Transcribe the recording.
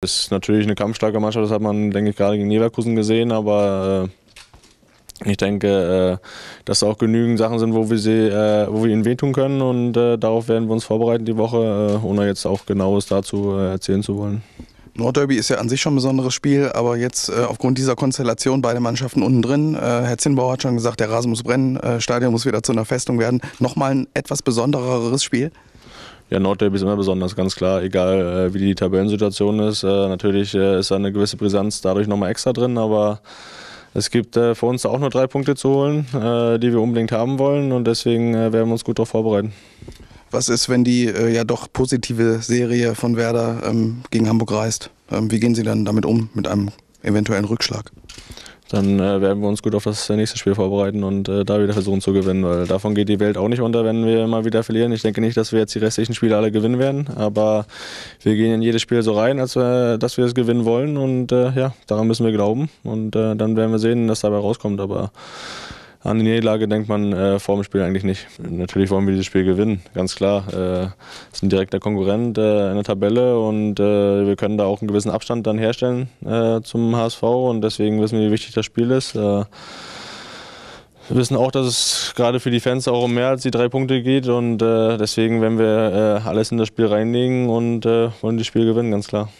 Das ist natürlich eine kampfstarke Mannschaft, das hat man, denke ich, gerade gegen Leverkusen gesehen, aber äh, ich denke, äh, dass auch genügend Sachen sind, wo wir, sie, äh, wo wir ihnen wehtun können und darauf werden wir uns vorbereiten die Woche, ohne jetzt auch genaues dazu äh, erzählen zu wollen. Nordderby ist ja an sich schon ein besonderes Spiel, aber jetzt äh, aufgrund dieser Konstellation beide Mannschaften unten drin, äh, Herr Zinnbauer hat schon gesagt, der Rasen muss brennen, äh, Stadion muss wieder zu einer Festung werden. Nochmal ein etwas besondereres Spiel? Ja, Nordderby ist immer besonders, ganz klar, egal äh, wie die Tabellensituation ist. Äh, natürlich äh, ist da eine gewisse Brisanz dadurch nochmal extra drin, aber es gibt für uns auch nur drei Punkte zu holen, die wir unbedingt haben wollen und deswegen werden wir uns gut darauf vorbereiten. Was ist, wenn die ja doch positive Serie von Werder ähm, gegen Hamburg reist? Ähm, wie gehen Sie dann damit um, mit einem eventuellen Rückschlag? Dann äh, werden wir uns gut auf das nächste Spiel vorbereiten und äh, da wieder versuchen zu gewinnen, weil davon geht die Welt auch nicht unter, wenn wir mal wieder verlieren. Ich denke nicht, dass wir jetzt die restlichen Spiele alle gewinnen werden, aber wir gehen in jedes Spiel so rein, als äh, dass wir es gewinnen wollen und äh, ja, daran müssen wir glauben und äh, dann werden wir sehen, dass dabei rauskommt, aber an die Niederlage denkt man äh, vor dem Spiel eigentlich nicht. Natürlich wollen wir dieses Spiel gewinnen, ganz klar. Äh, ist ein direkter Konkurrent äh, in der Tabelle und äh, wir können da auch einen gewissen Abstand dann herstellen äh, zum HSV und deswegen wissen wir, wie wichtig das Spiel ist. Äh, wir wissen auch, dass es gerade für die Fans auch um mehr als die drei Punkte geht und deswegen werden wir alles in das Spiel reinlegen und wollen das Spiel gewinnen, ganz klar.